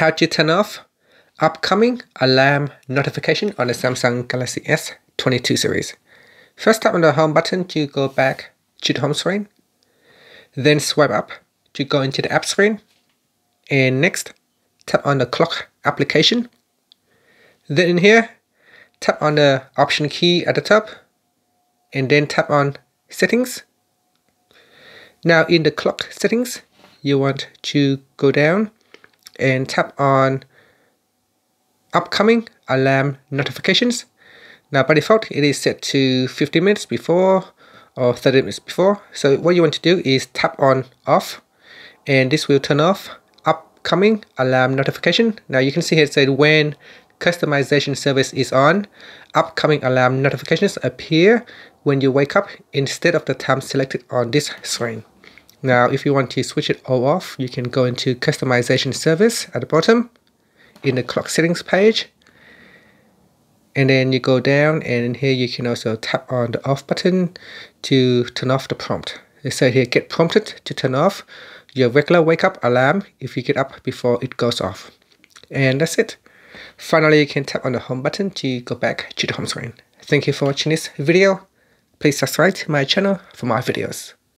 how to turn off upcoming alarm notification on the Samsung Galaxy S22 series. First tap on the home button to go back to the home screen. Then swipe up to go into the app screen. And next, tap on the clock application. Then in here, tap on the option key at the top and then tap on settings. Now in the clock settings, you want to go down and tap on upcoming alarm notifications. Now by default, it is set to 15 minutes before or 30 minutes before. So what you want to do is tap on off and this will turn off upcoming alarm notification. Now you can see here it said when customization service is on, upcoming alarm notifications appear when you wake up instead of the time selected on this screen. Now, if you want to switch it all off, you can go into customization service at the bottom in the clock settings page. And then you go down and here you can also tap on the off button to turn off the prompt. It says here, get prompted to turn off your regular wake up alarm if you get up before it goes off. And that's it. Finally, you can tap on the home button to go back to the home screen. Thank you for watching this video. Please subscribe to my channel for more videos.